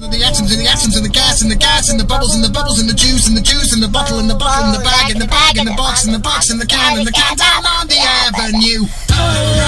The atoms and the atoms and the gas and the gas and the bubbles and the bubbles and the juice and the juice and the bottle and the bottle and the bag and the bag and the box and the box and the can and the can down on the avenue.